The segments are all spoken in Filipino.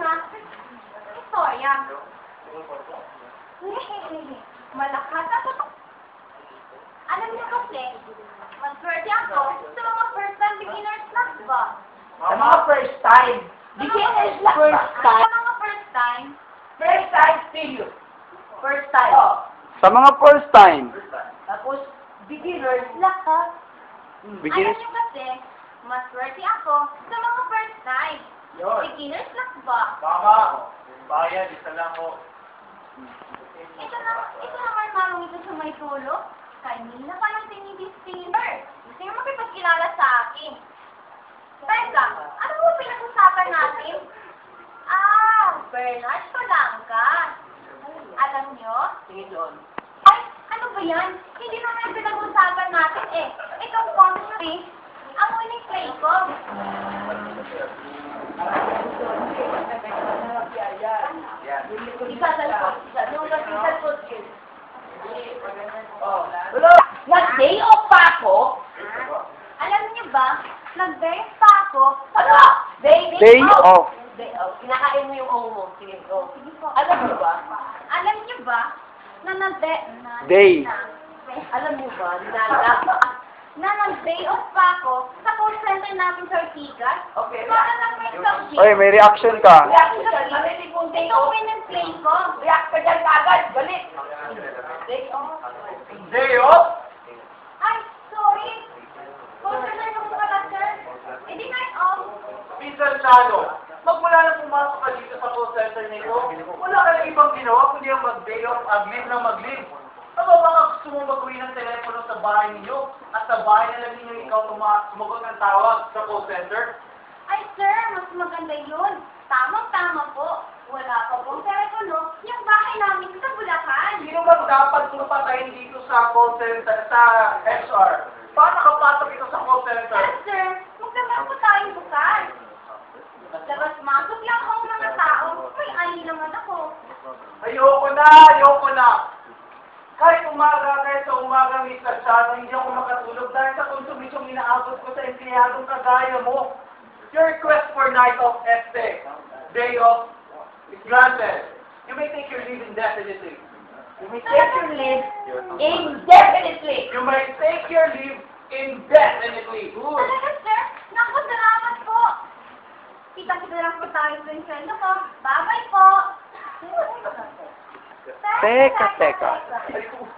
nga, istorya. Malakas ako. Alam niyo kasi, maswerte ako sa mga first time beginners class ba? Sa mga first time. Beginners lang ba? First time. Sa mga first time, First time, still First time. Oh. Sa mga first time. Tapos, beginners. lakas. Beginners. Alam niyo kasi, maswerte ako sa mga first time. Yun. Beginners class ba? Tama. Bayan, isa lang ho. Ito na, ito naman marong ito sa may tulo. Kanina pa lang tinidisclaimer. Gusto niyo makipagkilala sa akin. Teka, ano mo pinag-usapan natin? Ah, Bernard Palanca. Alam niyo? Sige doon. Ay, ano ba yan? Hindi naman pinag-usapan natin eh. Ikaw po, Chris, ang uling play ko. Yan. Isa sa likod. Isa. Doon ka sa likod. Oh. Wala. Nag-day off pa ako. Alam niyo ba, nag-birth pa ako. Ano? Day, Day off. Day off. Kinakain mo yung own mo. Sige, go. Sige po. Alam niyo ba? Alam niyo ba, na nag-de... Na, Day. Na, Alam niyo ba? Nala. na nag-day off pa ako sa call center natin sa Ortigas. Okay. Para lang may sheet. Oy, may reaction ka. React ka Ito win and play ko. React ka dyan kagad. Galit. Day off. Day off? Ay, sorry. Call center ko pala, sir. Eh di night off. Mr. Chano, magmula na pumasok ka dito sa call center nito, wala ka na ibang ginawa kundi ang mag-day off, mag-leave na mag-leave. Ano baka gusto mo mag-uwi ng telepono sa bahay ninyo at sa bahay na lang ninyo ikaw sumagot ng tawag sa call center? Ay, sir, mas maganda yun. Tamang-tama po. Wala pa pong telepono yung bahay namin sa Bulacan. Sino ba dapat patayin dito sa call center, sa XR? Paano nakapasok ito sa call center? Yes, sir. Magdamag po tayong bukas. Labas-masok lang ako ng mga tao. May ali naman ako. Ayoko na, ayoko na. Kahit umaga, kahit sa umaga, Mr. Chano, hindi ako makatulog dahil sa konsumisyong inaabot ko sa empleyadong kagaya mo. Your request for night off este, day off, is granted. You may take your leave indefinitely. You may take your leave indefinitely. You may take your leave indefinitely. Good. Naku, salamat po. Kita-kita lang po tayo sa insyendo ko. Bye-bye po. Teka, teka.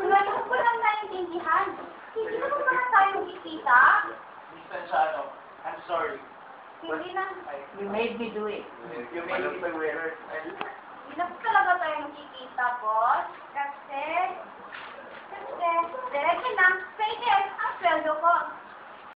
Ngayon ko lang naintindihan. Hindi naman pala tayo magkikita. Mr. Chano, I'm sorry. Hindi na. You made me do it. You made me. Hindi na po talaga tayo magkikita, boss.